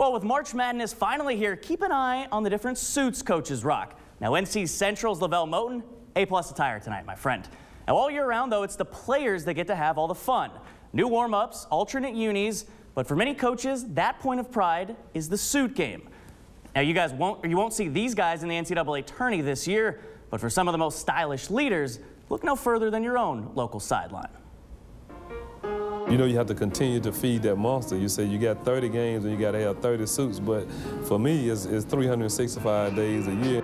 Well, with March Madness finally here, keep an eye on the different suits coaches rock. Now, NC Central's LeVelle Moton, A-plus attire tonight, my friend. Now, all year round, though, it's the players that get to have all the fun. New warm-ups, alternate unis, but for many coaches, that point of pride is the suit game. Now, you guys won't, you won't see these guys in the NCAA tourney this year, but for some of the most stylish leaders, look no further than your own local sideline. You know you have to continue to feed that monster. You say you got 30 games and you got to have 30 suits, but for me, it's, it's 365 days a year.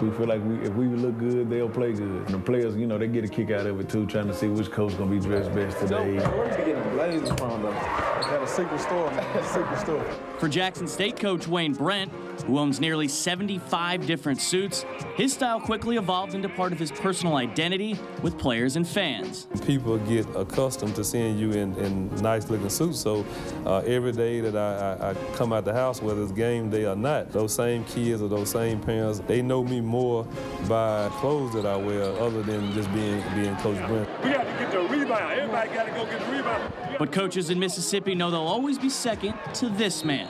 We feel like we, if we look good, they'll play good. And the players, you know, they get a kick out of it too, trying to see which coach gonna be dressed best today. Where are you getting blazers from, though? Got a secret store, man. secret store. For Jackson State coach Wayne Brent, who owns nearly 75 different suits, his style quickly evolved into part of his personal identity with players and fans. People get accustomed to seeing you in, in nice looking suits, so uh, every day that I, I, I come out the house, whether it's game day or not, those same kids or those same parents, they know me more by clothes that I wear other than just being, being Coach Brent. We got to get the rebound. Everybody got to go get the rebound. But coaches in Mississippi know they'll always be second to this man,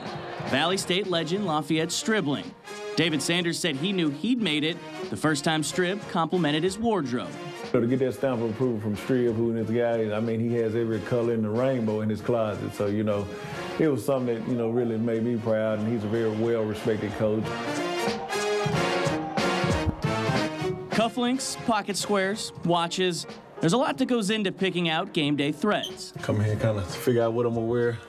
Valley State legend Lafayette Stribling. David Sanders said he knew he'd made it the first time Strib complimented his wardrobe. So to get that stamp of approval from Strib, who this guy, I mean, he has every color in the rainbow in his closet. So, you know, it was something that, you know, really made me proud, and he's a very well-respected coach. Cufflinks, pocket squares, watches. There's a lot that goes into picking out game day threads. Come here, kind of figure out what I'm gonna wear.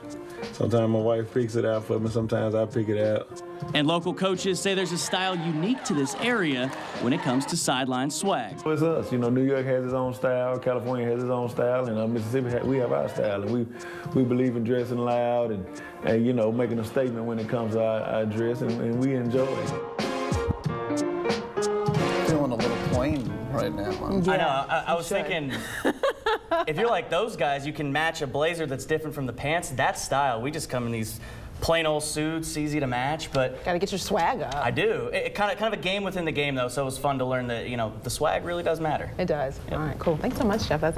Sometimes my wife picks it out for me, sometimes I pick it out. And local coaches say there's a style unique to this area when it comes to sideline swag. It's us, you know, New York has its own style, California has its own style, and uh, Mississippi, we have our style. And we, we believe in dressing loud and, and, you know, making a statement when it comes to our, our dress, and, and we enjoy it. Feeling a little plain right now. man. I know. I, I was thinking, if you're like those guys, you can match a blazer that's different from the pants. That style. We just come in these plain old suits, easy to match, but Got to get your swag up. I do. It, it kind of kind of a game within the game though, so it was fun to learn that you know the swag really does matter. it does. All right, cool. Thanks so much, Jeff. That's